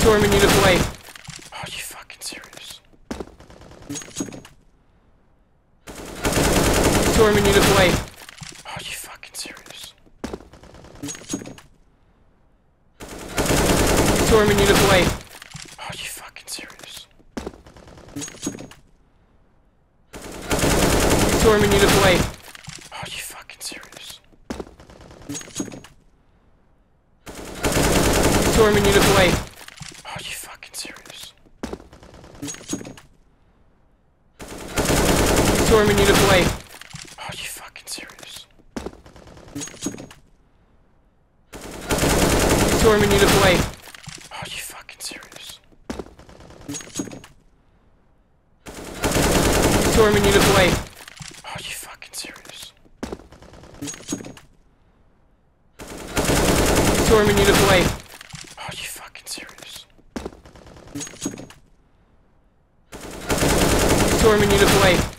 Storming you the way. Are you fucking serious? Storming you the way. Are you fucking serious? Storming you the way. Are you fucking serious? Storming you the way. Are you fucking serious? Storming you the way. Are you fucking serious? Storming you the way. Are you fucking serious? Storming you the way. Are you fucking serious? Storming you the way. Are you fucking serious? Storming you the way. Fucking serious? Storming you the way.